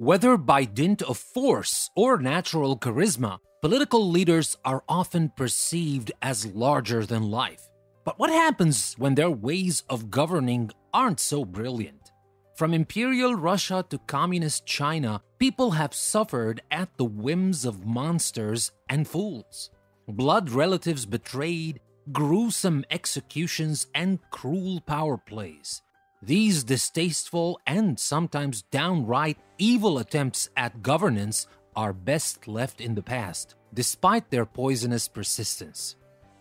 Whether by dint of force or natural charisma, political leaders are often perceived as larger than life. But what happens when their ways of governing aren't so brilliant? From Imperial Russia to Communist China, people have suffered at the whims of monsters and fools. Blood relatives betrayed, gruesome executions, and cruel power plays. These distasteful and sometimes downright evil attempts at governance are best left in the past, despite their poisonous persistence.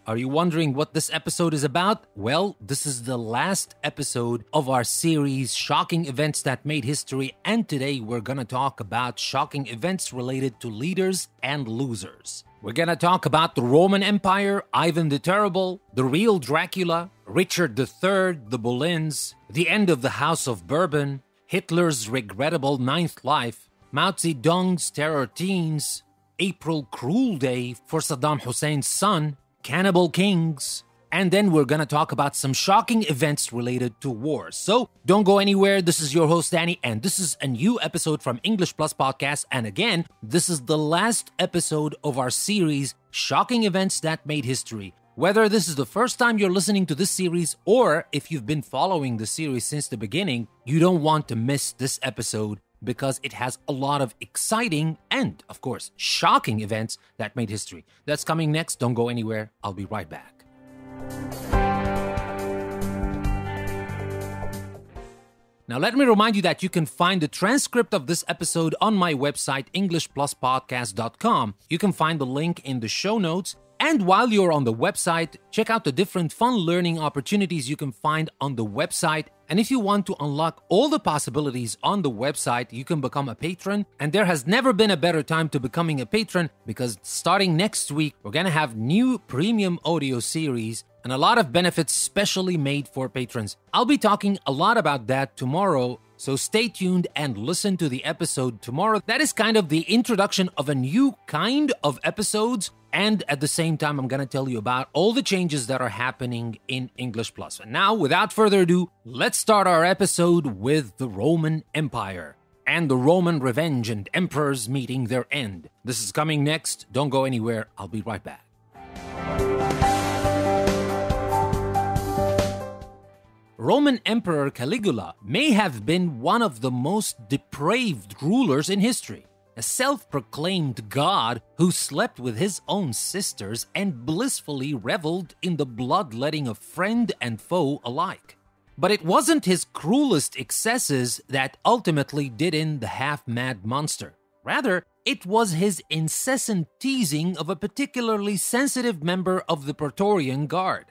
Are you wondering what this episode is about? Well, this is the last episode of our series, Shocking Events That Made History, and today we're gonna talk about shocking events related to leaders and losers. We're gonna talk about the Roman Empire, Ivan the Terrible, the real Dracula, Richard III, the Boleyns, the end of the House of Bourbon, Hitler's regrettable ninth life, Mao Zedong's terror teens, April Cruel Day for Saddam Hussein's son, Cannibal Kings, and then we're gonna talk about some shocking events related to wars. So don't go anywhere. This is your host, Danny, and this is a new episode from English Plus Podcast. And again, this is the last episode of our series, Shocking Events That Made History. Whether this is the first time you're listening to this series or if you've been following the series since the beginning, you don't want to miss this episode because it has a lot of exciting and, of course, shocking events that made history. That's coming next. Don't go anywhere. I'll be right back. Now, let me remind you that you can find the transcript of this episode on my website, EnglishPlusPodcast.com. You can find the link in the show notes. And while you're on the website, check out the different fun learning opportunities you can find on the website. And if you want to unlock all the possibilities on the website, you can become a patron. And there has never been a better time to becoming a patron because starting next week, we're going to have new premium audio series and a lot of benefits specially made for patrons. I'll be talking a lot about that tomorrow, so stay tuned and listen to the episode tomorrow. That is kind of the introduction of a new kind of episodes. And at the same time, I'm going to tell you about all the changes that are happening in English Plus. And now, without further ado, let's start our episode with the Roman Empire and the Roman revenge and emperors meeting their end. This is coming next. Don't go anywhere. I'll be right back. Roman Emperor Caligula may have been one of the most depraved rulers in history. A self proclaimed god who slept with his own sisters and blissfully reveled in the bloodletting of friend and foe alike. But it wasn't his cruelest excesses that ultimately did in the half mad monster. Rather, it was his incessant teasing of a particularly sensitive member of the Praetorian Guard.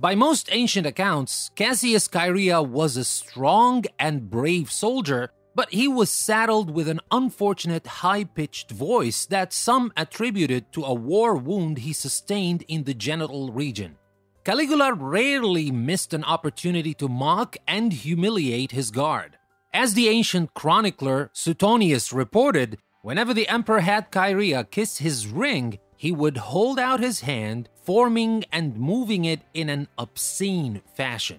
By most ancient accounts, Cassius Chaerea was a strong and brave soldier, but he was saddled with an unfortunate high pitched voice that some attributed to a war wound he sustained in the genital region. Caligula rarely missed an opportunity to mock and humiliate his guard. As the ancient chronicler Suetonius reported, whenever the emperor had Chaerea kiss his ring, he would hold out his hand, forming and moving it in an obscene fashion.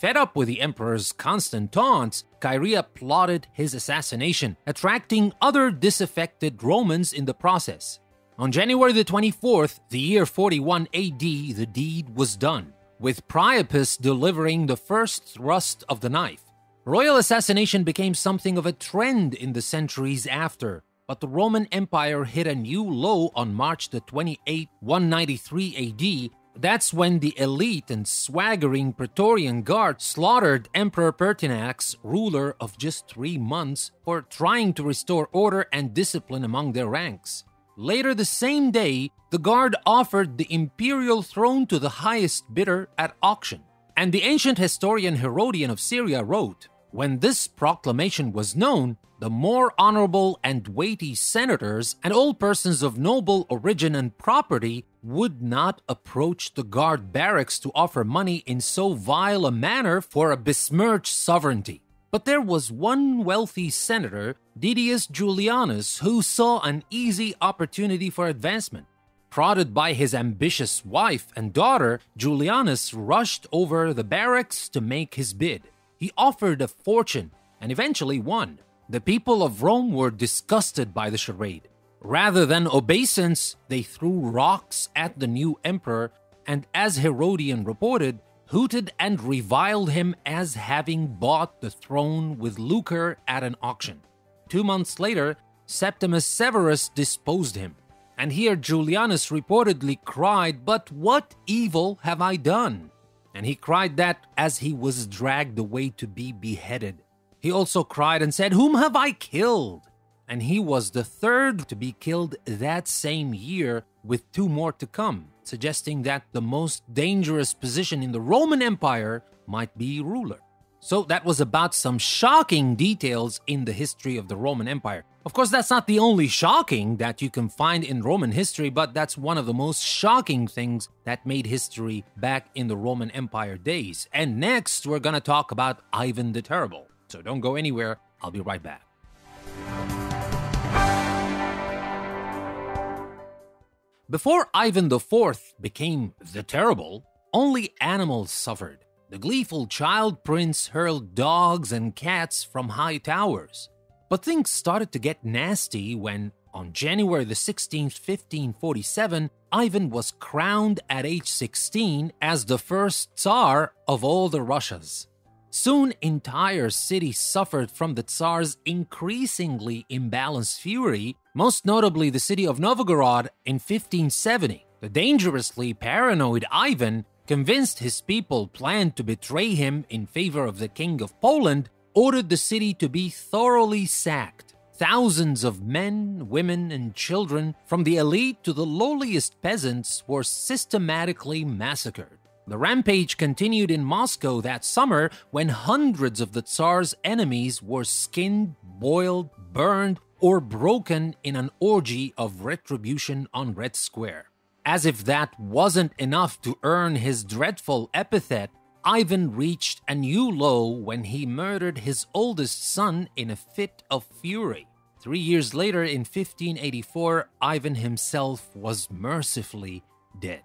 Fed up with the emperor's constant taunts, Chaerea plotted his assassination, attracting other disaffected Romans in the process. On January the 24th, the year 41 AD, the deed was done, with Priapus delivering the first thrust of the knife. Royal assassination became something of a trend in the centuries after, but the Roman Empire hit a new low on March the 28th, 193 AD. That's when the elite and swaggering Praetorian Guard slaughtered Emperor Pertinax, ruler of just three months, for trying to restore order and discipline among their ranks. Later the same day, the Guard offered the imperial throne to the highest bidder at auction. And the ancient historian Herodian of Syria wrote When this proclamation was known, the more honorable and weighty senators and all persons of noble origin and property would not approach the guard barracks to offer money in so vile a manner for a besmirched sovereignty. But there was one wealthy senator, Didius Julianus, who saw an easy opportunity for advancement. Prodded by his ambitious wife and daughter, Julianus rushed over the barracks to make his bid. He offered a fortune and eventually won. The people of Rome were disgusted by the charade. Rather than obeisance, they threw rocks at the new emperor, and as Herodian reported, hooted and reviled him as having bought the throne with lucre at an auction. Two months later, Septimus Severus disposed him. And here Julianus reportedly cried, But what evil have I done? And he cried that as he was dragged away to be beheaded. He also cried and said, Whom have I killed? And he was the third to be killed that same year, with two more to come, suggesting that the most dangerous position in the Roman Empire might be ruler. So that was about some shocking details in the history of the Roman Empire. Of course, that's not the only shocking that you can find in Roman history, but that's one of the most shocking things that made history back in the Roman Empire days. And next, we're gonna talk about Ivan the Terrible. So don't go anywhere, I'll be right back. Before Ivan IV became the Terrible, only animals suffered. The gleeful child prince hurled dogs and cats from high towers. But things started to get nasty when, on January the 16th, 1547, Ivan was crowned at age 16 as the first Tsar of all the Russias. Soon, entire cities suffered from the Tsar's increasingly imbalanced fury, most notably the city of Novgorod in 1570. The dangerously paranoid Ivan convinced his people planned to betray him in favor of the King of Poland, ordered the city to be thoroughly sacked. Thousands of men, women, and children, from the elite to the lowliest peasants, were systematically massacred. The rampage continued in Moscow that summer when hundreds of the Tsar's enemies were skinned, boiled, burned, or broken in an orgy of retribution on Red Square. As if that wasn't enough to earn his dreadful epithet, Ivan reached a new low when he murdered his oldest son in a fit of fury. Three years later, in 1584, Ivan himself was mercifully dead.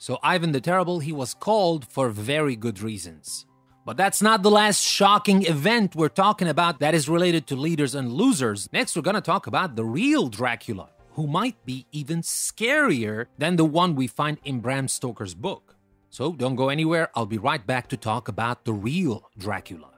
So, Ivan the Terrible, he was called for very good reasons. But that's not the last shocking event we're talking about that is related to leaders and losers. Next, we're gonna talk about the real Dracula who might be even scarier than the one we find in Bram Stoker's book. So don't go anywhere, I'll be right back to talk about the real Dracula.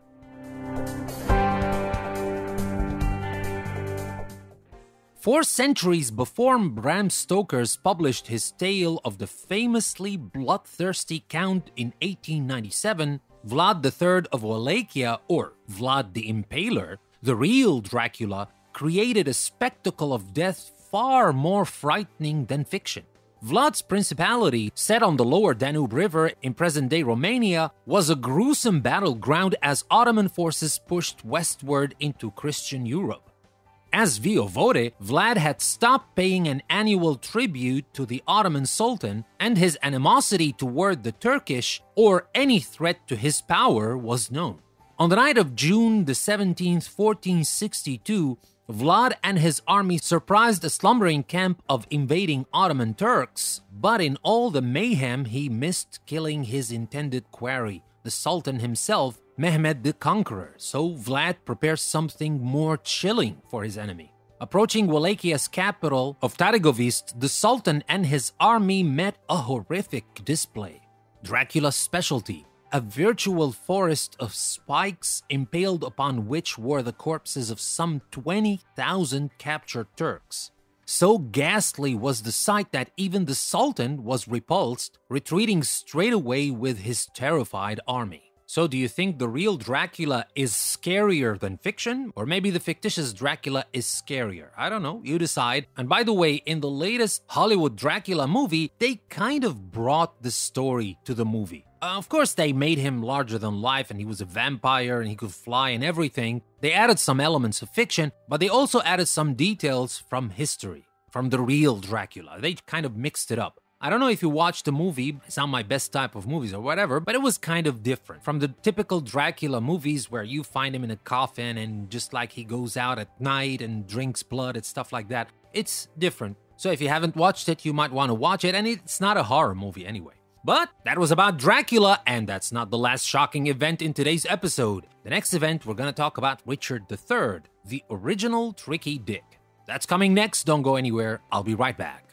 Four centuries before Bram Stoker's published his tale of the famously bloodthirsty Count in 1897, Vlad III of Wallachia, or Vlad the Impaler, the real Dracula, created a spectacle of death far more frightening than fiction. Vlad's principality, set on the lower Danube River in present day Romania, was a gruesome battleground as Ottoman forces pushed westward into Christian Europe. As Voivode, Vlad had stopped paying an annual tribute to the Ottoman Sultan, and his animosity toward the Turkish or any threat to his power was known. On the night of June the 17th, 1462, Vlad and his army surprised a slumbering camp of invading Ottoman Turks, but in all the mayhem, he missed killing his intended quarry, the Sultan himself, Mehmed the Conqueror. So Vlad prepares something more chilling for his enemy. Approaching Wallachia's capital of Târgovist, the Sultan and his army met a horrific display. Dracula's specialty, a virtual forest of spikes impaled upon which were the corpses of some 20,000 captured Turks. So ghastly was the sight that even the Sultan was repulsed, retreating straight away with his terrified army. So, do you think the real Dracula is scarier than fiction? Or maybe the fictitious Dracula is scarier? I don't know, you decide. And by the way, in the latest Hollywood Dracula movie, they kind of brought the story to the movie. Uh, of course, they made him larger than life and he was a vampire and he could fly and everything. They added some elements of fiction, but they also added some details from history, from the real Dracula. They kind of mixed it up. I don't know if you watched the movie, it's not my best type of movies or whatever, but it was kind of different from the typical Dracula movies where you find him in a coffin and just like he goes out at night and drinks blood and stuff like that. It's different. So if you haven't watched it, you might want to watch it, and it's not a horror movie anyway. But that was about Dracula, and that's not the last shocking event in today's episode. The next event, we're gonna talk about Richard III, the original Tricky Dick. That's coming next. Don't go anywhere. I'll be right back.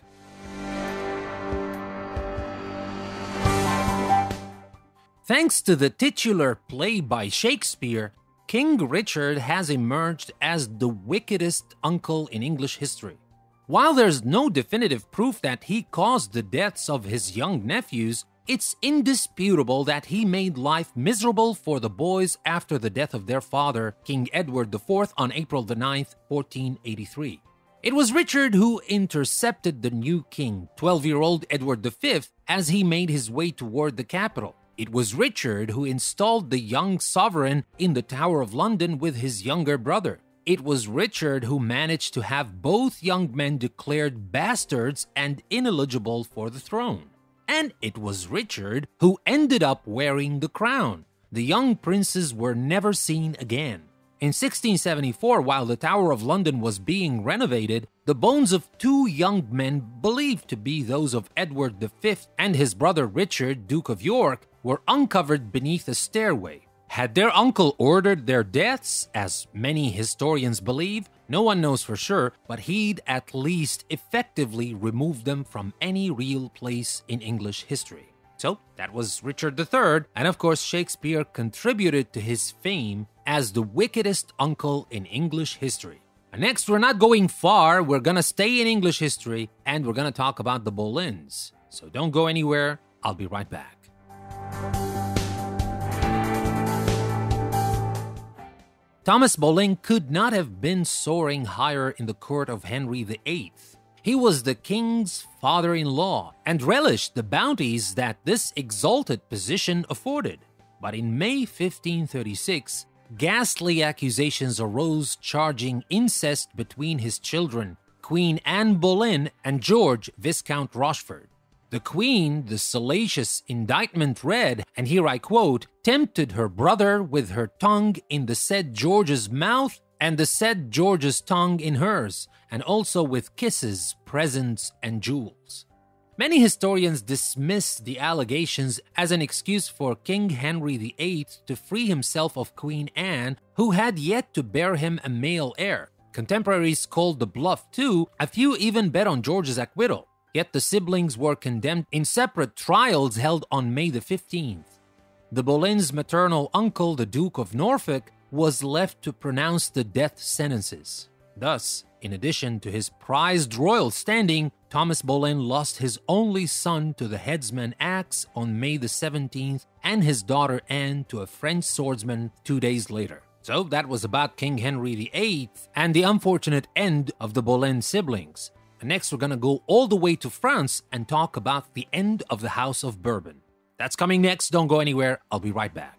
Thanks to the titular play by Shakespeare, King Richard has emerged as the wickedest uncle in English history. While there's no definitive proof that he caused the deaths of his young nephews, it's indisputable that he made life miserable for the boys after the death of their father, King Edward IV, on April 9, 1483. It was Richard who intercepted the new king, 12 year old Edward V, as he made his way toward the capital. It was Richard who installed the young sovereign in the Tower of London with his younger brother. It was Richard who managed to have both young men declared bastards and ineligible for the throne. And it was Richard who ended up wearing the crown. The young princes were never seen again. In 1674, while the Tower of London was being renovated, the bones of two young men believed to be those of Edward V and his brother Richard, Duke of York, were uncovered beneath a stairway. Had their uncle ordered their deaths, as many historians believe? No one knows for sure, but he'd at least effectively removed them from any real place in English history. So that was Richard III, and of course, Shakespeare contributed to his fame as the wickedest uncle in English history. And next, we're not going far, we're gonna stay in English history and we're gonna talk about the Boleyns. So don't go anywhere, I'll be right back. Thomas Boleyn could not have been soaring higher in the court of Henry VIII. He was the king's father in law and relished the bounties that this exalted position afforded. But in May 1536, ghastly accusations arose charging incest between his children, Queen Anne Boleyn and George Viscount Rochford. The queen, the salacious indictment read, and here I quote, tempted her brother with her tongue in the said George's mouth, and the said George's tongue in hers, and also with kisses, presents, and jewels. Many historians dismiss the allegations as an excuse for King Henry VIII to free himself of Queen Anne, who had yet to bear him a male heir. Contemporaries called the bluff too, a few even bet on George's acquittal. Yet the siblings were condemned in separate trials held on May the 15th. The Boleyns' maternal uncle, the Duke of Norfolk, was left to pronounce the death sentences. Thus, in addition to his prized royal standing, Thomas Boleyn lost his only son to the headsman axe on May the 17th and his daughter Anne to a French swordsman two days later. So that was about King Henry VIII and the unfortunate end of the Boleyn siblings. Next, we're to go all the way to France and talk about the end of the House of Bourbon. That's coming next. Don't go anywhere. I'll be right back.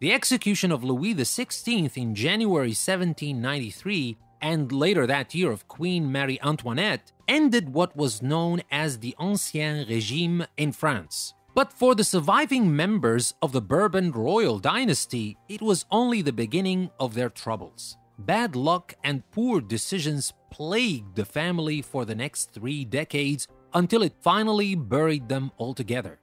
The execution of Louis XVI in January 1793 and later that year of Queen Marie Antoinette ended what was known as the Ancien Régime in France. But for the surviving members of the Bourbon royal dynasty, it was only the beginning of their troubles. Bad luck and poor decisions plagued the family for the next three decades until it finally buried them altogether.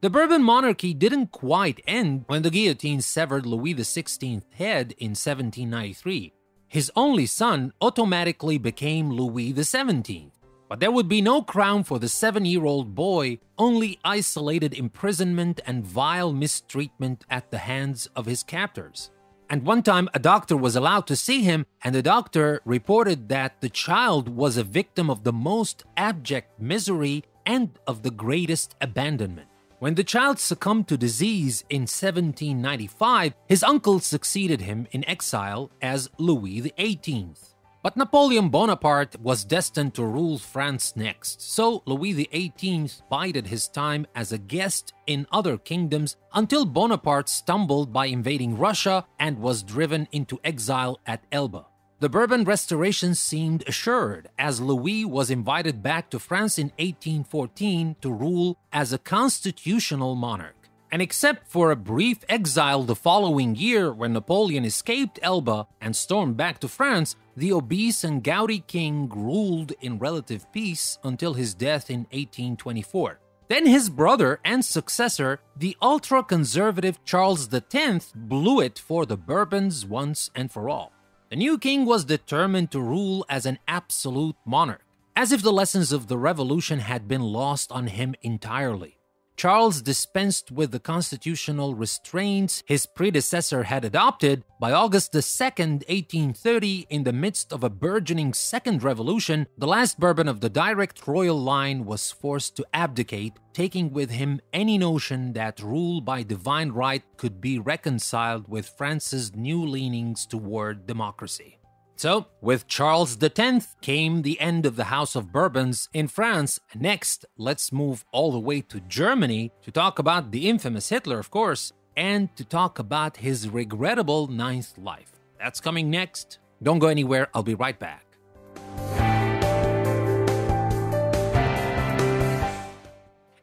The Bourbon monarchy didn't quite end when the guillotine severed Louis XVI's head in 1793. His only son automatically became Louis XVII. But there would be no crown for the seven year old boy, only isolated imprisonment and vile mistreatment at the hands of his captors. And one time, a doctor was allowed to see him, and the doctor reported that the child was a victim of the most abject misery and of the greatest abandonment. When the child succumbed to disease in 1795, his uncle succeeded him in exile as Louis XVIII. But Napoleon Bonaparte was destined to rule France next, so Louis XVIII bided his time as a guest in other kingdoms until Bonaparte stumbled by invading Russia and was driven into exile at Elba. The Bourbon restoration seemed assured, as Louis was invited back to France in 1814 to rule as a constitutional monarch and except for a brief exile the following year when Napoleon escaped Elba and stormed back to France, the obese and gouty king ruled in relative peace until his death in 1824. Then his brother and successor, the ultra conservative Charles X, blew it for the Bourbons once and for all. The new king was determined to rule as an absolute monarch, as if the lessons of the revolution had been lost on him entirely. Charles dispensed with the constitutional restraints his predecessor had adopted. By August 2, 1830, in the midst of a burgeoning second revolution, the last Bourbon of the direct royal line was forced to abdicate, taking with him any notion that rule by divine right could be reconciled with France's new leanings toward democracy. So, with Charles X came the end of the House of Bourbons in France. Next, let's move all the way to Germany to talk about the infamous Hitler, of course, and to talk about his regrettable ninth life. That's coming next. Don't go anywhere, I'll be right back.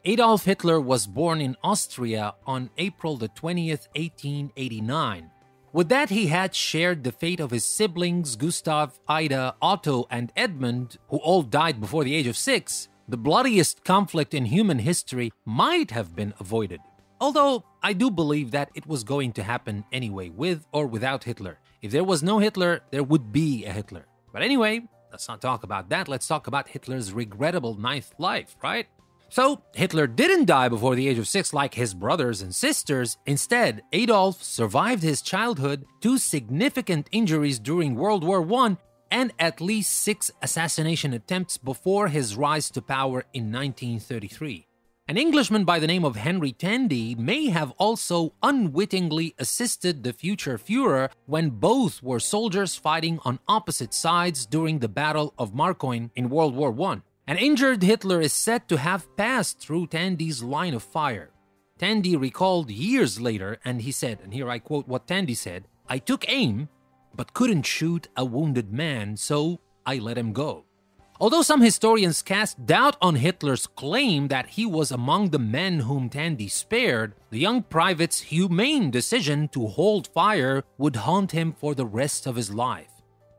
Adolf Hitler was born in Austria on April the 20th, 1889. With that, he had shared the fate of his siblings Gustav, Ida, Otto, and Edmund, who all died before the age of six. The bloodiest conflict in human history might have been avoided. Although I do believe that it was going to happen anyway, with or without Hitler. If there was no Hitler, there would be a Hitler. But anyway, let's not talk about that. Let's talk about Hitler's regrettable ninth life, right? So, Hitler didn't die before the age of six like his brothers and sisters. Instead, Adolf survived his childhood, two significant injuries during World War I, and at least six assassination attempts before his rise to power in 1933. An Englishman by the name of Henry Tandy may have also unwittingly assisted the future Fuhrer when both were soldiers fighting on opposite sides during the Battle of Marcoing in World War I. An injured Hitler is said to have passed through Tandy's line of fire. Tandy recalled years later, and he said, and here I quote what Tandy said I took aim, but couldn't shoot a wounded man, so I let him go. Although some historians cast doubt on Hitler's claim that he was among the men whom Tandy spared, the young private's humane decision to hold fire would haunt him for the rest of his life.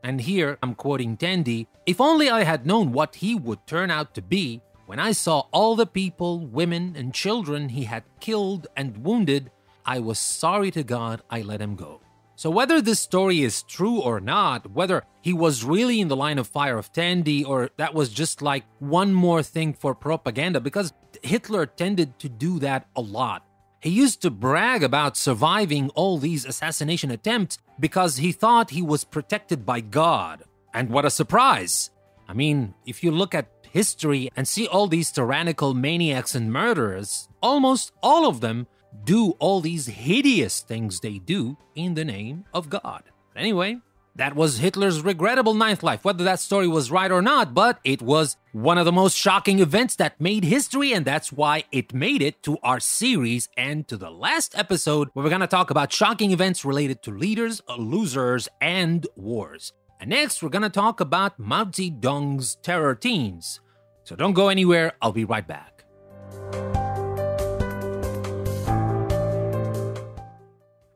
And here I'm quoting Tandy If only I had known what he would turn out to be when I saw all the people, women, and children he had killed and wounded, I was sorry to God I let him go. So, whether this story is true or not, whether he was really in the line of fire of Tandy or that was just like one more thing for propaganda, because Hitler tended to do that a lot. He used to brag about surviving all these assassination attempts because he thought he was protected by God. And what a surprise! I mean, if you look at history and see all these tyrannical maniacs and murderers, almost all of them do all these hideous things they do in the name of God. Anyway, that was Hitler's regrettable ninth life, whether that story was right or not, but it was one of the most shocking events that made history, and that's why it made it to our series and to the last episode where we're gonna talk about shocking events related to leaders, losers, and wars. And next, we're gonna talk about Mao Zedong's terror teens. So don't go anywhere, I'll be right back.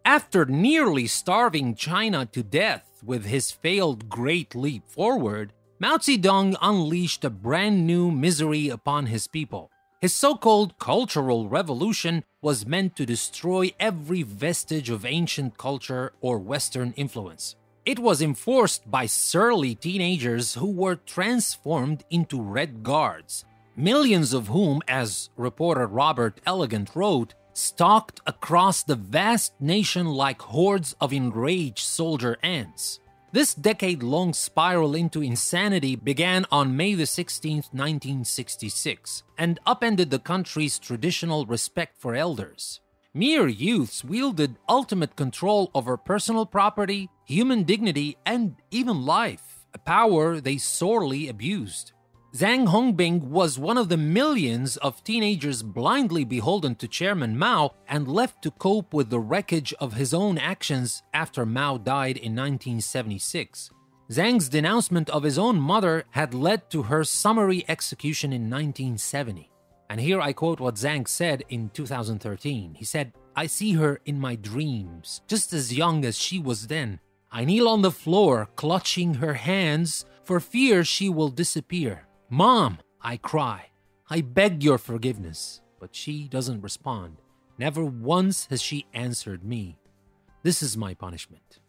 After nearly starving China to death, with his failed Great Leap Forward, Mao Zedong unleashed a brand new misery upon his people. His so called cultural revolution was meant to destroy every vestige of ancient culture or Western influence. It was enforced by surly teenagers who were transformed into Red Guards, millions of whom, as reporter Robert Elegant wrote, stalked across the vast nation like hordes of enraged soldier ants. This decade long spiral into insanity began on May 16, 1966, and upended the country's traditional respect for elders. Mere youths wielded ultimate control over personal property, human dignity, and even life, a power they sorely abused. Zhang Hongbing was one of the millions of teenagers blindly beholden to Chairman Mao and left to cope with the wreckage of his own actions after Mao died in 1976. Zhang's denouncement of his own mother had led to her summary execution in 1970. And here I quote what Zhang said in 2013. He said, I see her in my dreams, just as young as she was then. I kneel on the floor, clutching her hands for fear she will disappear. Mom, I cry. I beg your forgiveness. But she doesn't respond. Never once has she answered me. This is my punishment.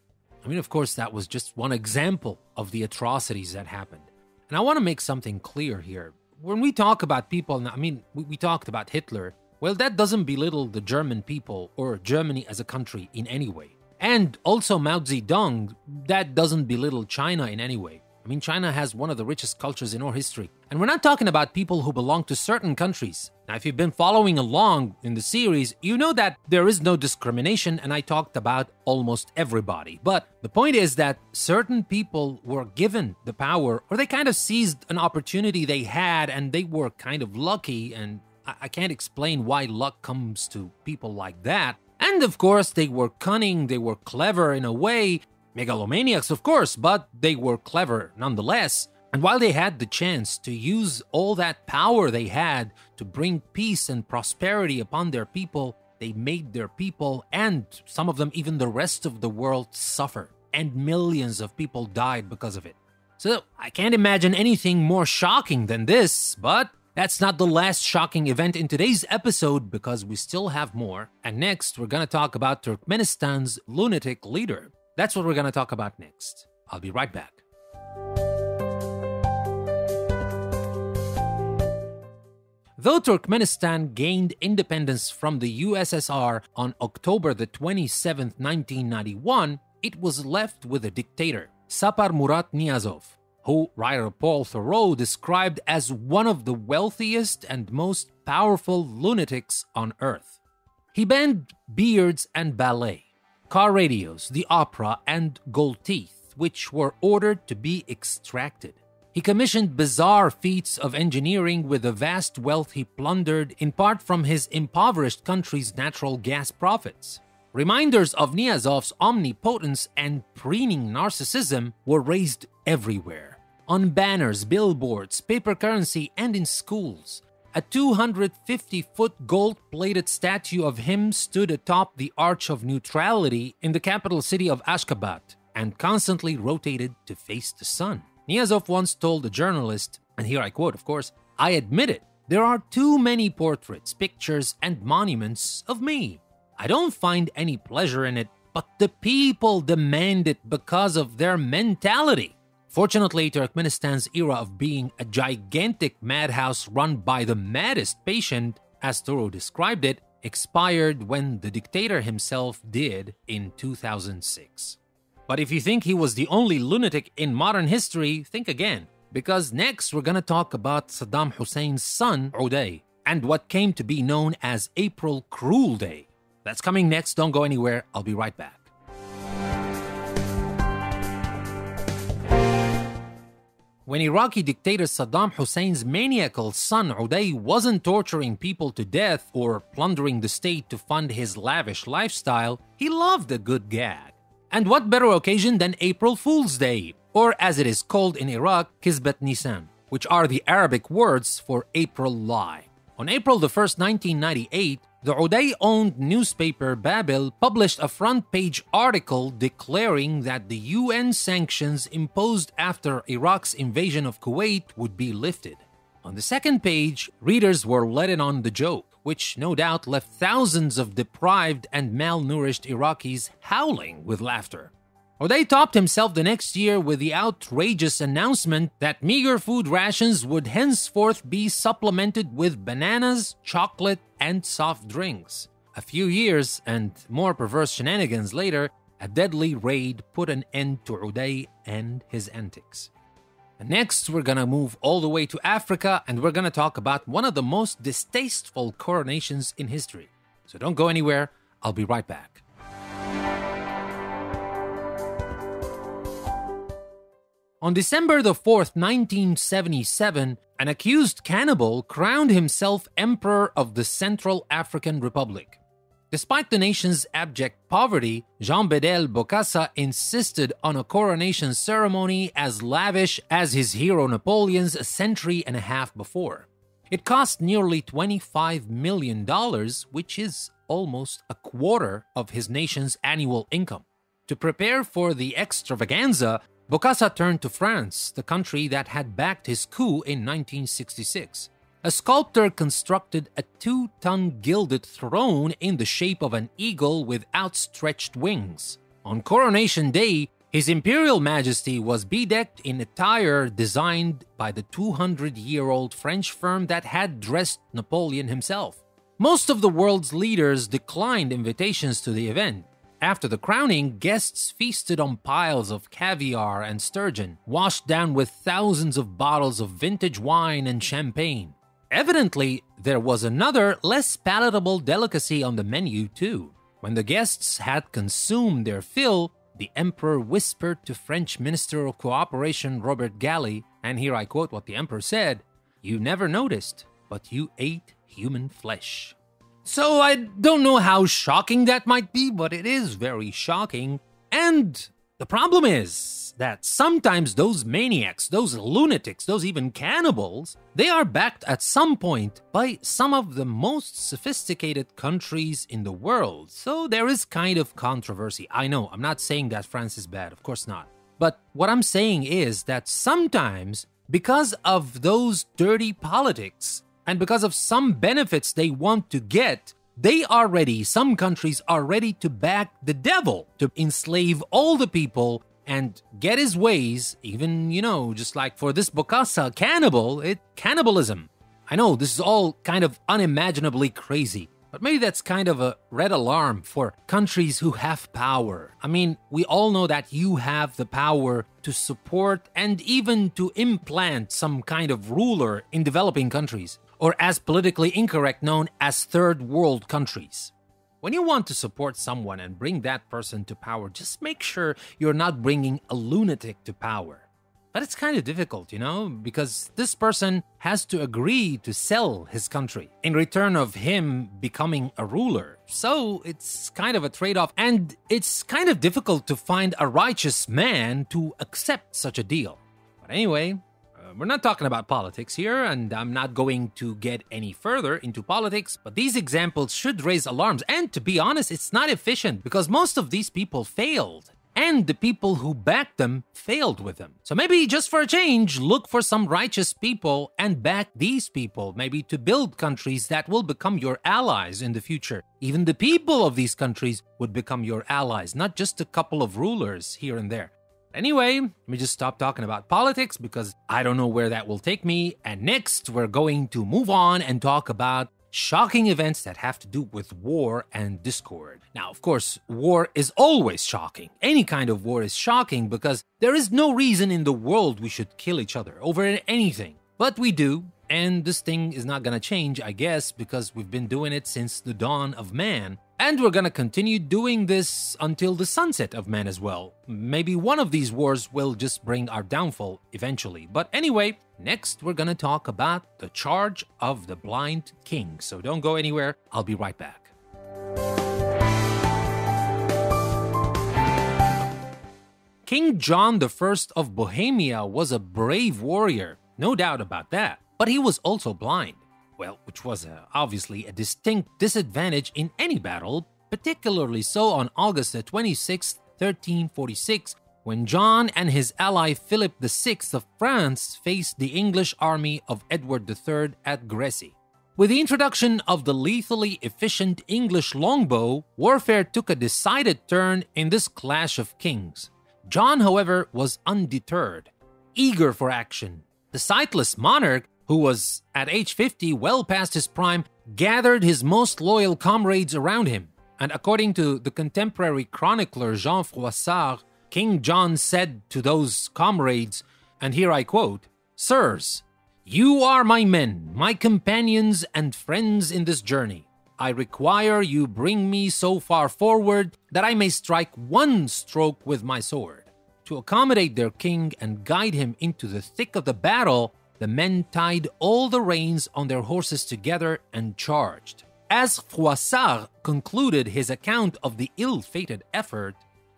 I mean, of course, that was just one example of the atrocities that happened. And I want to make something clear here. When we talk about people, I mean, we, we talked about Hitler. Well, that doesn't belittle the German people or Germany as a country in any way. And also Mao Zedong, that doesn't belittle China in any way. I mean, China has one of the richest cultures in our history. And we're not talking about people who belong to certain countries. Now, if you've been following along in the series, you know that there is no discrimination, and I talked about almost everybody. But the point is that certain people were given the power, or they kind of seized an opportunity they had, and they were kind of lucky. And I can't explain why luck comes to people like that. And of course, they were cunning, they were clever in a way, megalomaniacs, of course, but they were clever nonetheless. And while they had the chance to use all that power they had to bring peace and prosperity upon their people, they made their people and some of them, even the rest of the world, suffer. And millions of people died because of it. So I can't imagine anything more shocking than this, but that's not the last shocking event in today's episode because we still have more. And next, we're gonna talk about Turkmenistan's lunatic leader. That's what we're going to talk about next. I'll be right back. Though Turkmenistan gained independence from the USSR on October the 27th, 1991, it was left with a dictator, Saparmurat Niyazov, who writer Paul Theroux described as one of the wealthiest and most powerful lunatics on earth. He banned beards and ballet, car radios, the opera, and gold teeth, which were ordered to be extracted. He commissioned bizarre feats of engineering with the vast wealth he plundered in part from his impoverished country's natural gas profits. Reminders of Niyazov's omnipotence and preening narcissism were raised everywhere on banners, billboards, paper currency, and in schools. A 250 foot gold plated statue of him stood atop the Arch of Neutrality in the capital city of Ashgabat and constantly rotated to face the sun. Niyazov once told a journalist, and here I quote, of course, I admit it, there are too many portraits, pictures, and monuments of me. I don't find any pleasure in it, but the people demand it because of their mentality. Fortunately, Turkmenistan's era of being a gigantic madhouse run by the maddest patient, as Theroux described it, expired when the dictator himself did in 2006. But if you think he was the only lunatic in modern history, think again. Because next we're gonna talk about Saddam Hussein's son, Uday, and what came to be known as April Cruel Day. That's coming next, don't go anywhere, I'll be right back. When Iraqi dictator Saddam Hussein's maniacal son Uday wasn't torturing people to death or plundering the state to fund his lavish lifestyle, he loved a good gag. And what better occasion than April Fool's Day, or as it is called in Iraq, Kisbat Nisan, which are the Arabic words for April lie. On April 1, 1998, the Uday owned newspaper Babel published a front page article declaring that the UN sanctions imposed after Iraq's invasion of Kuwait would be lifted. On the second page, readers were let in on the joke, which no doubt left thousands of deprived and malnourished Iraqis howling with laughter. Uday topped himself the next year with the outrageous announcement that meager food rations would henceforth be supplemented with bananas, chocolate, and soft drinks. A few years and more perverse shenanigans later, a deadly raid put an end to Uday and his antics. Next, we're gonna move all the way to Africa and we're gonna talk about one of the most distasteful coronations in history. So don't go anywhere, I'll be right back. On December the 4th, 1977, an accused cannibal crowned himself Emperor of the Central African Republic. Despite the nation's abject poverty, Jean Bedel Bokassa insisted on a coronation ceremony as lavish as his hero Napoleon's a century and a half before. It cost nearly $25 million, which is almost a quarter of his nation's annual income. To prepare for the extravaganza, Bokassa turned to France, the country that had backed his coup in 1966. a sculptor constructed a two ton gilded throne in the shape of an eagle with outstretched wings. On coronation day, his Imperial Majesty was bedecked in attire designed by the 200 year old French firm that had dressed Napoleon himself. Most of the world's leaders declined invitations to the event. After the crowning, guests feasted on piles of caviar and sturgeon, washed down with thousands of bottles of vintage wine and champagne. Evidently, there was another, less palatable delicacy on the menu, too. When the guests had consumed their fill, the emperor whispered to French Minister of Cooperation Robert Galley, and here I quote what the emperor said You never noticed, but you ate human flesh. So I don't know how shocking that might be, but it is very shocking. And the problem is that sometimes those maniacs, those lunatics, those even cannibals, they are backed at some point by some of the most sophisticated countries in the world. So there is kind of controversy. I know, I'm not saying that France is bad, of course not. But what I'm saying is that sometimes, because of those dirty politics, and because of some benefits they want to get, they are ready, some countries are ready to back the devil to enslave all the people and get his ways, even, you know, just like for this Bokassa cannibal, it cannibalism. I know this is all kind of unimaginably crazy, but maybe that's kind of a red alarm for countries who have power. I mean, we all know that you have the power to support and even to implant some kind of ruler in developing countries or as politically incorrect known as third world countries. When you want to support someone and bring that person to power, just make sure you're not bringing a lunatic to power. But it's kind of difficult, you know, because this person has to agree to sell his country in return of him becoming a ruler. So it's kind of a trade off, and it's kind of difficult to find a righteous man to accept such a deal. But anyway, we're not talking about politics here, and I'm not going to get any further into politics, but these examples should raise alarms. And to be honest, it's not efficient because most of these people failed. And the people who backed them failed with them. So maybe just for a change, look for some righteous people and back these people, maybe to build countries that will become your allies in the future. Even the people of these countries would become your allies, not just a couple of rulers here and there. Anyway, let me just stop talking about politics because I don't know where that will take me. And next, we're going to move on and talk about shocking events that have to do with war and discord. Now, of course, war is always shocking. Any kind of war is shocking because there is no reason in the world we should kill each other over anything. But we do, and this thing is not gonna change, I guess, because we've been doing it since the dawn of man. And we're gonna continue doing this until the sunset of man as well. Maybe one of these wars will just bring our downfall eventually. But anyway, next we're gonna talk about the charge of the blind king. So don't go anywhere, I'll be right back. King John I of Bohemia was a brave warrior, no doubt about that, but he was also blind well, which was uh, obviously a distinct disadvantage in any battle, particularly so on August 26, 1346, when John and his ally Philip VI of France faced the English army of Edward III at Crécy. With the introduction of the lethally efficient English longbow, warfare took a decided turn in this clash of kings. John, however, was undeterred, eager for action. The sightless monarch who was at age 50 well past his prime, gathered his most loyal comrades around him. And according to the contemporary chronicler Jean Froissart, King John said to those comrades, and here I quote, Sirs, you are my men, my companions and friends in this journey. I require you bring me so far forward that I may strike one stroke with my sword. To accommodate their king and guide him into the thick of the battle, the men tied all the reins on their horses together and charged. As Froissart concluded his account of the ill fated effort,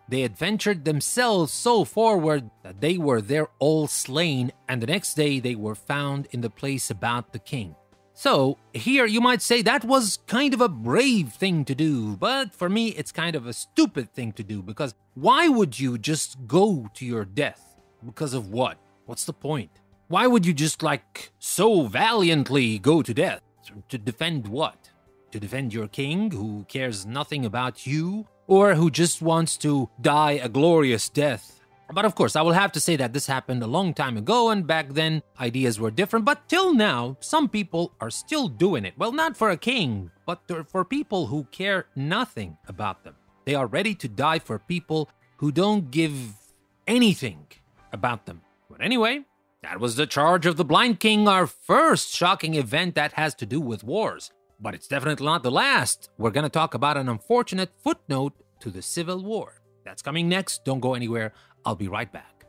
they adventured themselves so forward that they were there all slain, and the next day they were found in the place about the king. So, here you might say that was kind of a brave thing to do, but for me it's kind of a stupid thing to do because why would you just go to your death? Because of what? What's the point? Why would you just like so valiantly go to death? To defend what? To defend your king who cares nothing about you? Or who just wants to die a glorious death? But of course, I will have to say that this happened a long time ago, and back then ideas were different. But till now, some people are still doing it. Well, not for a king, but for people who care nothing about them. They are ready to die for people who don't give anything about them. But anyway, that was the charge of the Blind King, our first shocking event that has to do with wars. But it's definitely not the last. We're going to talk about an unfortunate footnote to the Civil War. That's coming next. Don't go anywhere. I'll be right back.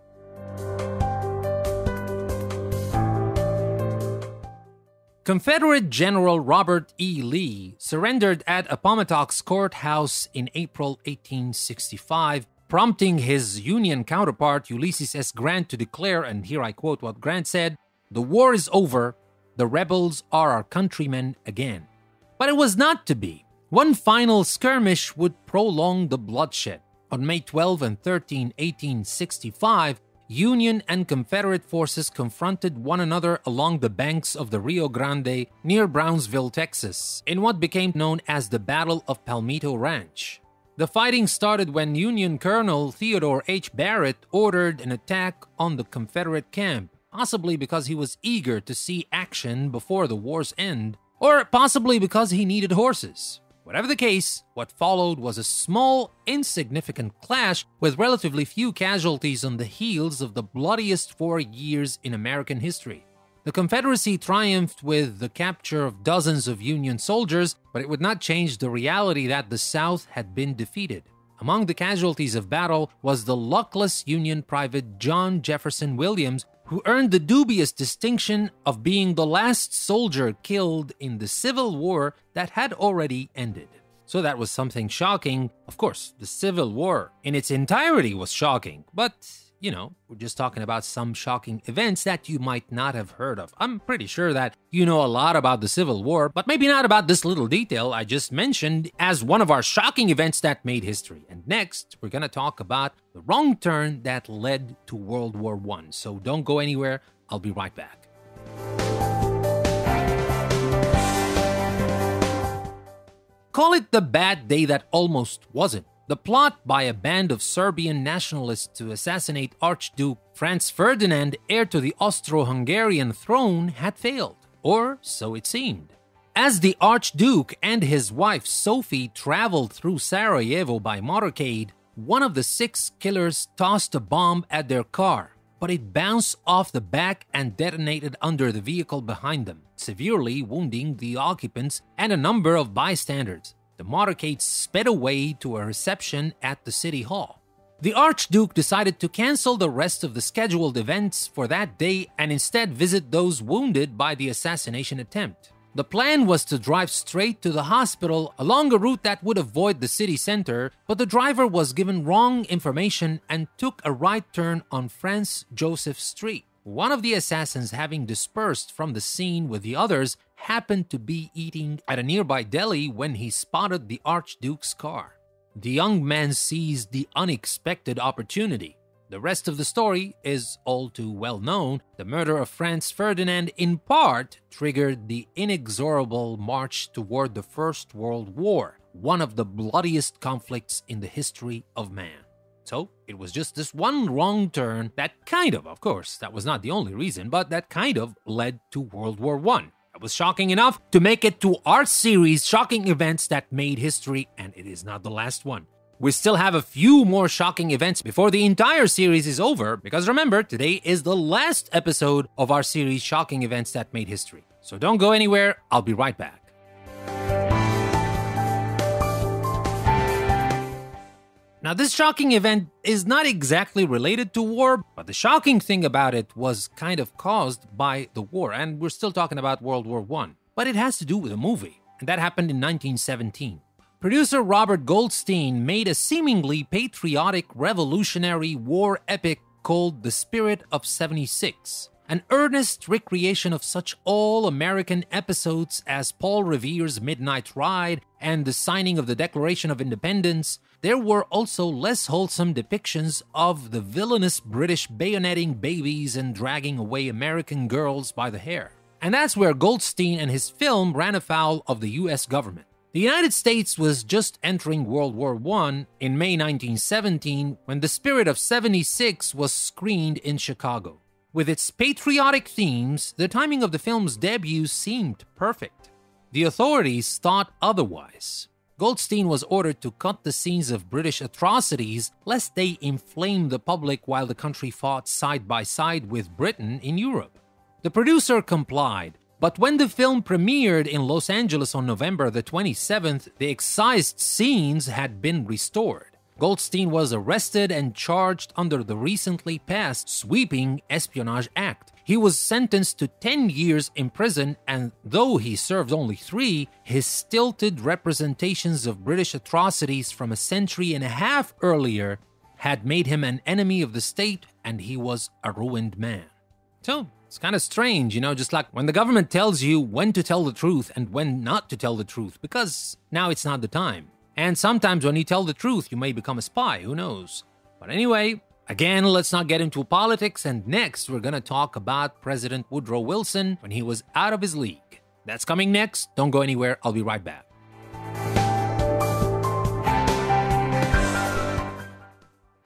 Confederate General Robert E. Lee surrendered at Appomattox Courthouse in April 1865 prompting his Union counterpart Ulysses S. Grant to declare, and here I quote what Grant said The war is over, the rebels are our countrymen again. But it was not to be. One final skirmish would prolong the bloodshed. On May 12 and 13, 1865, Union and Confederate forces confronted one another along the banks of the Rio Grande near Brownsville, Texas, in what became known as the Battle of Palmito Ranch. The fighting started when Union Colonel Theodore H. Barrett ordered an attack on the Confederate camp, possibly because he was eager to see action before the war's end, or possibly because he needed horses. Whatever the case, what followed was a small, insignificant clash with relatively few casualties on the heels of the bloodiest four years in American history. The Confederacy triumphed with the capture of dozens of Union soldiers, but it would not change the reality that the South had been defeated. Among the casualties of battle was the luckless Union private John Jefferson Williams, who earned the dubious distinction of being the last soldier killed in the Civil War that had already ended. So that was something shocking. Of course, the Civil War in its entirety was shocking, but you know, we're just talking about some shocking events that you might not have heard of. I'm pretty sure that you know a lot about the Civil War, but maybe not about this little detail I just mentioned as one of our shocking events that made history. And next, we're going to talk about the wrong turn that led to World War I. So don't go anywhere. I'll be right back. Call it the bad day that almost wasn't. The plot by a band of Serbian nationalists to assassinate Archduke Franz Ferdinand, heir to the Austro Hungarian throne, had failed, or so it seemed. As the Archduke and his wife Sophie traveled through Sarajevo by motorcade, one of the six killers tossed a bomb at their car, but it bounced off the back and detonated under the vehicle behind them, severely wounding the occupants and a number of bystanders the motorcade sped away to a reception at the city hall. The Archduke decided to cancel the rest of the scheduled events for that day and instead visit those wounded by the assassination attempt. The plan was to drive straight to the hospital along a route that would avoid the city center, but the driver was given wrong information and took a right turn on Franz Joseph Street. One of the assassins, having dispersed from the scene with the others, happened to be eating at a nearby deli when he spotted the Archduke's car. The young man seized the unexpected opportunity. The rest of the story is all too well known. The murder of Franz Ferdinand, in part, triggered the inexorable march toward the First World War, one of the bloodiest conflicts in the history of man. So, it was just this one wrong turn that kind of, of course, that was not the only reason, but that kind of led to World War I was shocking enough to make it to our series Shocking Events That Made History, and it is not the last one. We still have a few more shocking events before the entire series is over, because remember, today is the last episode of our series Shocking Events That Made History. So don't go anywhere, I'll be right back. Now, this shocking event is not exactly related to war, but the shocking thing about it was kind of caused by the war, and we're still talking about World War I. But it has to do with a movie, and that happened in 1917. Producer Robert Goldstein made a seemingly patriotic revolutionary war epic called The Spirit of 76. an earnest recreation of such all American episodes as Paul Revere's Midnight Ride and the signing of the Declaration of Independence, there were also less wholesome depictions of the villainous British bayoneting babies and dragging away American girls by the hair. And that's where Goldstein and his film ran afoul of the US government. The United States was just entering World War I in May 1917 when The Spirit of 76 was screened in Chicago. With its patriotic themes, the timing of the film's debut seemed perfect. The authorities thought otherwise. Goldstein was ordered to cut the scenes of British atrocities lest they inflame the public while the country fought side by side with Britain in Europe. The producer complied, but when the film premiered in Los Angeles on November the 27th, the excised scenes had been restored. Goldstein was arrested and charged under the recently passed Sweeping Espionage Act. He was sentenced to 10 years in prison, and though he served only three, his stilted representations of British atrocities from a century and a half earlier had made him an enemy of the state, and he was a ruined man. So, it's kind of strange, you know, just like when the government tells you when to tell the truth and when not to tell the truth, because now it's not the time. And sometimes when you tell the truth, you may become a spy, who knows? But anyway, again, let's not get into politics, and next we're gonna talk about President Woodrow Wilson when he was out of his league. That's coming next. Don't go anywhere, I'll be right back.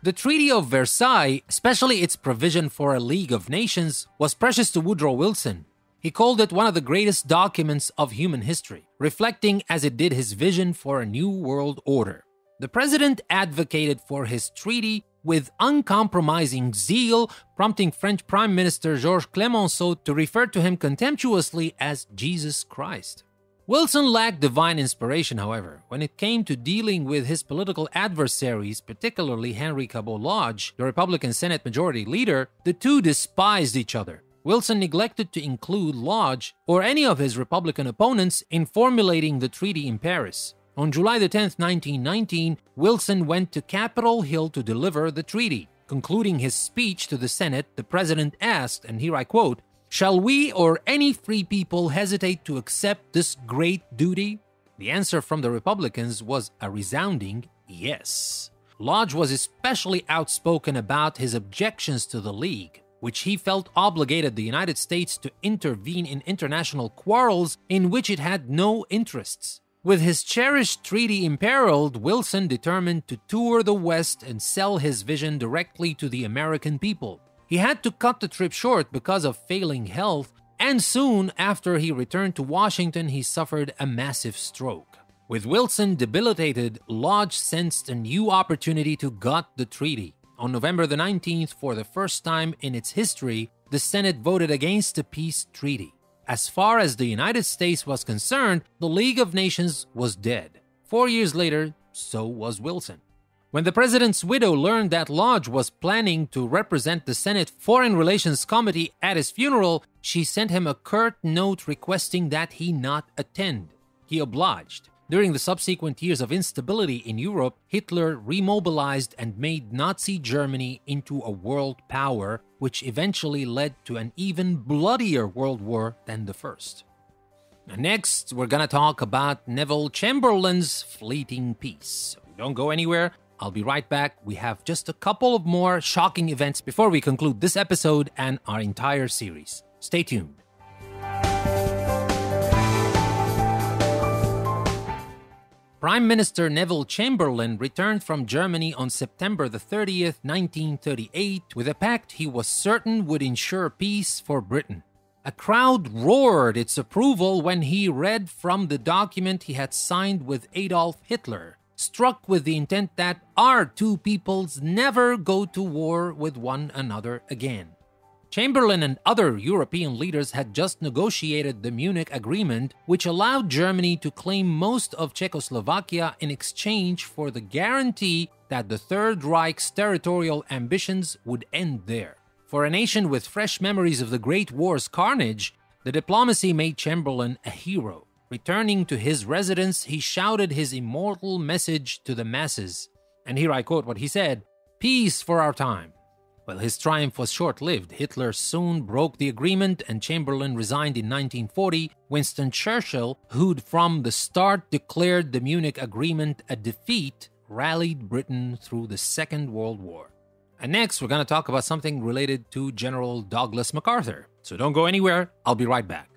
The Treaty of Versailles, especially its provision for a League of Nations, was precious to Woodrow Wilson. He called it one of the greatest documents of human history, reflecting as it did his vision for a new world order. The president advocated for his treaty with uncompromising zeal, prompting French Prime Minister Georges Clemenceau to refer to him contemptuously as Jesus Christ. Wilson lacked divine inspiration, however, when it came to dealing with his political adversaries, particularly Henry Cabot Lodge, the Republican Senate Majority Leader. The two despised each other. Wilson neglected to include Lodge or any of his Republican opponents in formulating the treaty in Paris. On July 10, 1919, Wilson went to Capitol Hill to deliver the treaty. Concluding his speech to the Senate, the president asked, and here I quote, Shall we or any free people hesitate to accept this great duty? The answer from the Republicans was a resounding yes. Lodge was especially outspoken about his objections to the League, which he felt obligated the United States to intervene in international quarrels in which it had no interests. With his cherished treaty imperiled, Wilson determined to tour the West and sell his vision directly to the American people. He had to cut the trip short because of failing health, and soon after he returned to Washington, he suffered a massive stroke. With Wilson debilitated, Lodge sensed a new opportunity to gut the treaty. On November the 19th, for the first time in its history, the Senate voted against the peace treaty. As far as the United States was concerned, the League of Nations was dead. Four years later, so was Wilson. When the president's widow learned that Lodge was planning to represent the Senate Foreign Relations Committee at his funeral, she sent him a curt note requesting that he not attend. He obliged. During the subsequent years of instability in Europe, Hitler remobilized and made Nazi Germany into a world power, which eventually led to an even bloodier world war than the first. Next, we're gonna talk about Neville Chamberlain's fleeting peace. Don't go anywhere. I'll be right back. We have just a couple of more shocking events before we conclude this episode and our entire series. Stay tuned. Prime Minister Neville Chamberlain returned from Germany on September the 30th, 1938, with a pact he was certain would ensure peace for Britain. A crowd roared its approval when he read from the document he had signed with Adolf Hitler, struck with the intent that our two peoples never go to war with one another again. Chamberlain and other European leaders had just negotiated the Munich Agreement, which allowed Germany to claim most of Czechoslovakia in exchange for the guarantee that the Third Reich's territorial ambitions would end there. For a nation with fresh memories of the Great War's carnage, the diplomacy made Chamberlain a hero. Returning to his residence, he shouted his immortal message to the masses. And here I quote what he said Peace for our time. Well, his triumph was short lived. Hitler soon broke the agreement and Chamberlain resigned in 1940. Winston Churchill, who'd from the start declared the Munich Agreement a defeat, rallied Britain through the Second World War. And next, we're going to talk about something related to General Douglas MacArthur. So don't go anywhere, I'll be right back.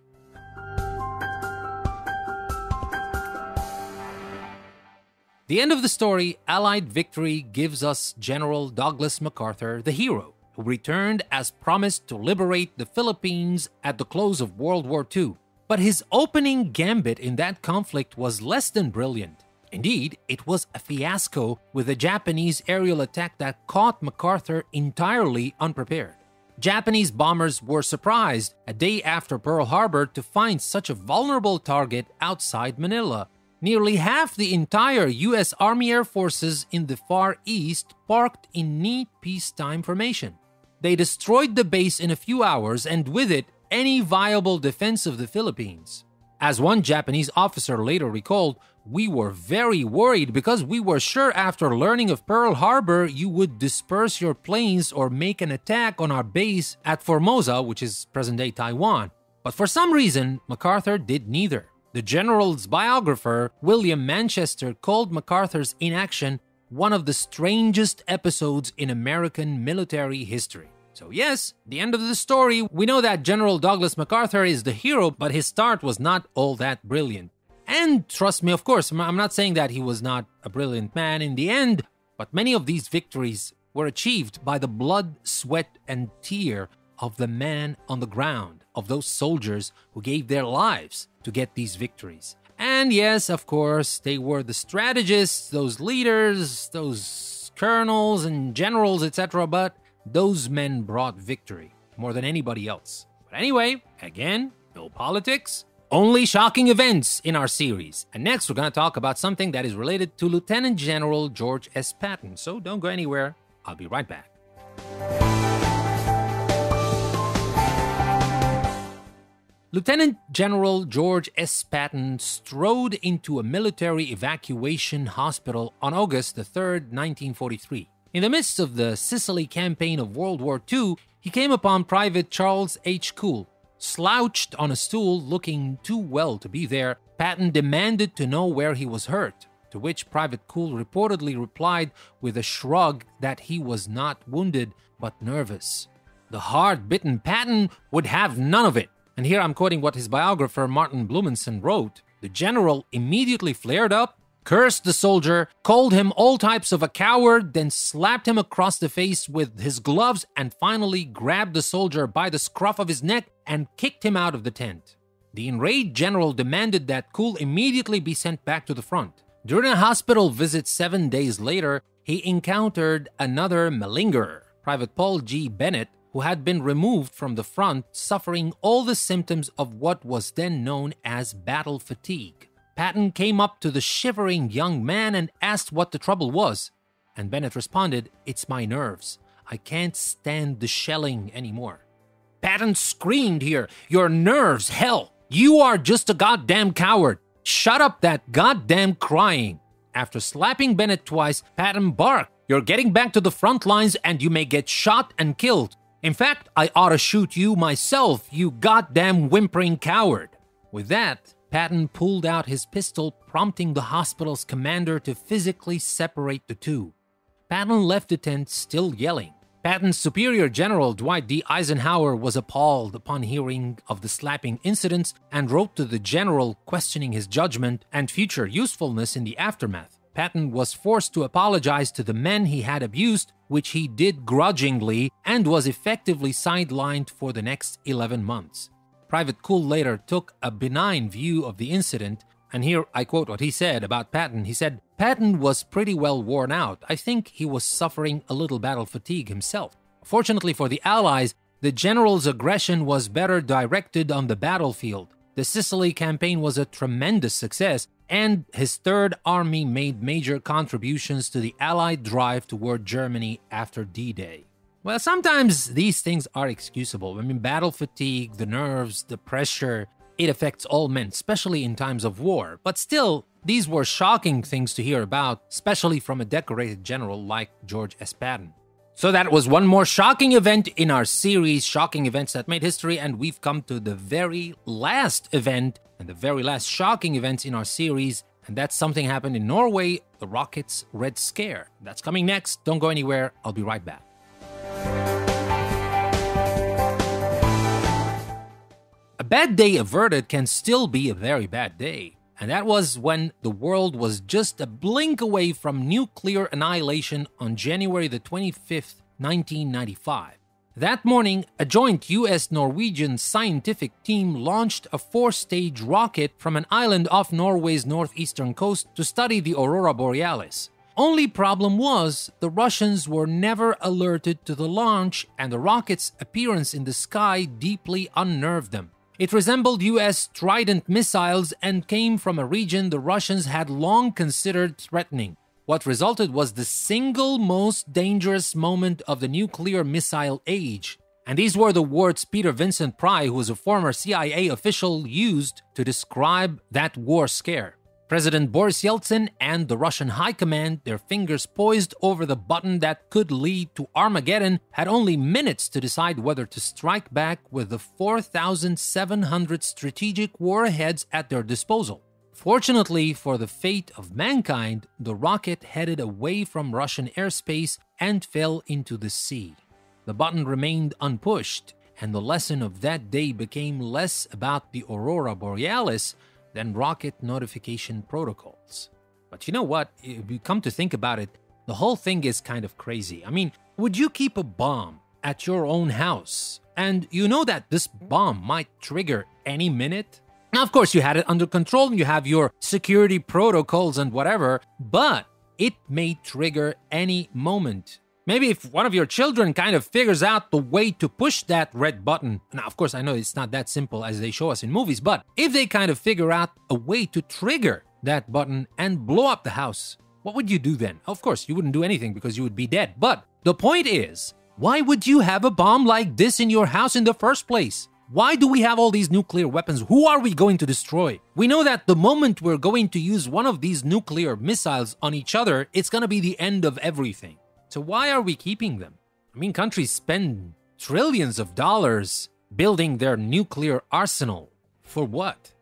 The end of the story, Allied victory gives us General Douglas MacArthur, the hero, who returned as promised to liberate the Philippines at the close of World War II. But his opening gambit in that conflict was less than brilliant. Indeed, it was a fiasco with a Japanese aerial attack that caught MacArthur entirely unprepared. Japanese bombers were surprised a day after Pearl Harbor to find such a vulnerable target outside Manila, Nearly half the entire US Army Air Forces in the Far East parked in neat peacetime formation. They destroyed the base in a few hours and with it any viable defense of the Philippines. As one Japanese officer later recalled, we were very worried because we were sure after learning of Pearl Harbor you would disperse your planes or make an attack on our base at Formosa, which is present day Taiwan. But for some reason, MacArthur did neither. The general's biographer, William Manchester, called MacArthur's inaction one of the strangest episodes in American military history. So, yes, the end of the story, we know that General Douglas MacArthur is the hero, but his start was not all that brilliant. And trust me, of course, I'm not saying that he was not a brilliant man in the end, but many of these victories were achieved by the blood, sweat, and tear of the man on the ground, of those soldiers who gave their lives to get these victories. And yes, of course, they were the strategists, those leaders, those colonels and generals, etc., but those men brought victory more than anybody else. But anyway, again, no politics, only shocking events in our series. And next, we're going to talk about something that is related to Lieutenant General George S. Patton. So don't go anywhere. I'll be right back. Lieutenant General George S. Patton strode into a military evacuation hospital on August 3, 1943. In the midst of the Sicily campaign of World War II, he came upon Private Charles H. Kuhl. Slouched on a stool, looking too well to be there, Patton demanded to know where he was hurt, to which Private Kuhl reportedly replied with a shrug that he was not wounded but nervous. The hard bitten Patton would have none of it. And here I'm quoting what his biographer Martin Blumenson wrote. The general immediately flared up, cursed the soldier, called him all types of a coward, then slapped him across the face with his gloves, and finally grabbed the soldier by the scruff of his neck and kicked him out of the tent. The enraged general demanded that Kuhl immediately be sent back to the front. During a hospital visit seven days later, he encountered another malingerer, Private Paul G. Bennett, who had been removed from the front, suffering all the symptoms of what was then known as battle fatigue. Patton came up to the shivering young man and asked what the trouble was. And Bennett responded, It's my nerves. I can't stand the shelling anymore. Patton screamed here, Your nerves, hell! You are just a goddamn coward! Shut up that goddamn crying! After slapping Bennett twice, Patton barked, You're getting back to the front lines and you may get shot and killed. In fact, I ought to shoot you myself, you goddamn whimpering coward. With that, Patton pulled out his pistol, prompting the hospital's commander to physically separate the two. Patton left the tent still yelling. Patton's superior general, Dwight D. Eisenhower, was appalled upon hearing of the slapping incidents and wrote to the general questioning his judgment and future usefulness in the aftermath. Patton was forced to apologize to the men he had abused, which he did grudgingly, and was effectively sidelined for the next 11 months. Private Kuhl later took a benign view of the incident, and here I quote what he said about Patton. He said, Patton was pretty well worn out. I think he was suffering a little battle fatigue himself. Fortunately for the Allies, the general's aggression was better directed on the battlefield. The Sicily campaign was a tremendous success, and his Third Army made major contributions to the Allied drive toward Germany after D Day. Well, sometimes these things are excusable. I mean, battle fatigue, the nerves, the pressure, it affects all men, especially in times of war. But still, these were shocking things to hear about, especially from a decorated general like George S. Patton. So that was one more shocking event in our series, Shocking Events That Made History, and we've come to the very last event and the very last shocking events in our series, and that's something happened in Norway, the Rockets Red Scare. That's coming next. Don't go anywhere. I'll be right back. A bad day averted can still be a very bad day. And that was when the world was just a blink away from nuclear annihilation on January the 25th, 1995. That morning, a joint US Norwegian scientific team launched a four stage rocket from an island off Norway's northeastern coast to study the aurora borealis. Only problem was the Russians were never alerted to the launch, and the rocket's appearance in the sky deeply unnerved them. It resembled US Trident missiles and came from a region the Russians had long considered threatening. What resulted was the single most dangerous moment of the nuclear missile age. And these were the words Peter Vincent Pry, who was a former CIA official, used to describe that war scare. President Boris Yeltsin and the Russian High Command, their fingers poised over the button that could lead to Armageddon, had only minutes to decide whether to strike back with the 4,700 strategic warheads at their disposal. Fortunately for the fate of mankind, the rocket headed away from Russian airspace and fell into the sea. The button remained unpushed, and the lesson of that day became less about the aurora borealis than rocket notification protocols. But you know what? If you come to think about it, the whole thing is kind of crazy. I mean, would you keep a bomb at your own house and you know that this bomb might trigger any minute? Now, of course, you had it under control, and you have your security protocols and whatever, but it may trigger any moment. Maybe if one of your children kind of figures out the way to push that red button, now of course I know it's not that simple as they show us in movies, but if they kind of figure out a way to trigger that button and blow up the house, what would you do then? Of course, you wouldn't do anything because you would be dead. But the point is, why would you have a bomb like this in your house in the first place? Why do we have all these nuclear weapons? Who are we going to destroy? We know that the moment we're going to use one of these nuclear missiles on each other, it's going to be the end of everything. So why are we keeping them? I mean, countries spend trillions of dollars building their nuclear arsenal. For what?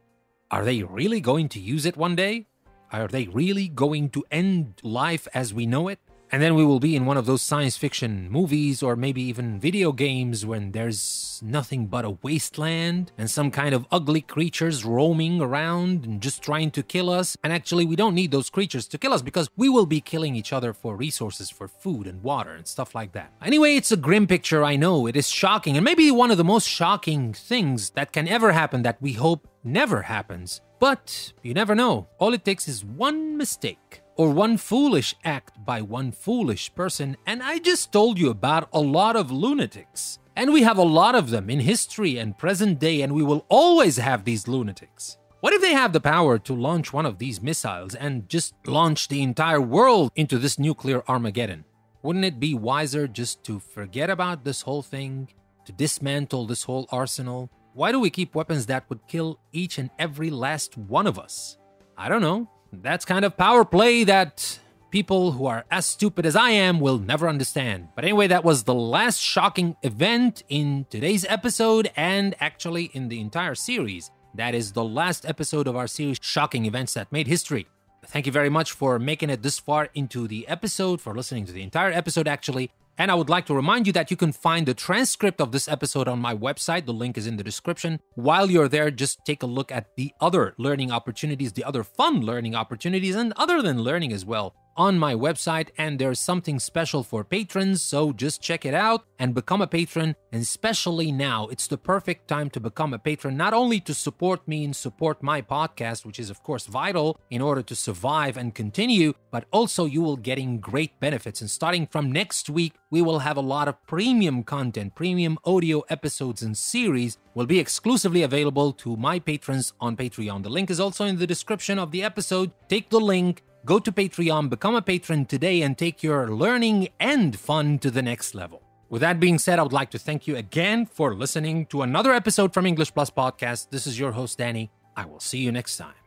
Are they really going to use it one day? Are they really going to end life as we know it? And then we will be in one of those science fiction movies or maybe even video games when there's nothing but a wasteland and some kind of ugly creatures roaming around and just trying to kill us. And actually, we don't need those creatures to kill us because we will be killing each other for resources, for food and water and stuff like that. Anyway, it's a grim picture, I know. It is shocking and maybe one of the most shocking things that can ever happen that we hope never happens. But you never know. All it takes is one mistake or one foolish act by one foolish person, and I just told you about a lot of lunatics. And we have a lot of them in history and present day, and we will always have these lunatics. What if they have the power to launch one of these missiles and just launch the entire world into this nuclear Armageddon? Wouldn't it be wiser just to forget about this whole thing, to dismantle this whole arsenal? Why do we keep weapons that would kill each and every last one of us? I don't know. That's kind of power play that people who are as stupid as I am will never understand. But anyway, that was the last shocking event in today's episode and actually in the entire series. That is the last episode of our series, Shocking Events That Made History. Thank you very much for making it this far into the episode, for listening to the entire episode, actually. And I would like to remind you that you can find the transcript of this episode on my website. The link is in the description. While you're there, just take a look at the other learning opportunities, the other fun learning opportunities, and other than learning as well on my website, and there's something special for patrons, so just check it out and become a patron. And especially now, it's the perfect time to become a patron, not only to support me and support my podcast, which is, of course, vital in order to survive and continue, but also you will getting great benefits. And starting from next week, we will have a lot of premium content, premium audio episodes and series will be exclusively available to my patrons on Patreon. The link is also in the description of the episode. Take the link Go to Patreon, become a patron today, and take your learning and fun to the next level. With that being said, I would like to thank you again for listening to another episode from English Plus Podcast. This is your host, Danny. I will see you next time.